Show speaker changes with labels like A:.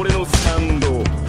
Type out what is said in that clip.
A: 俺のスタンド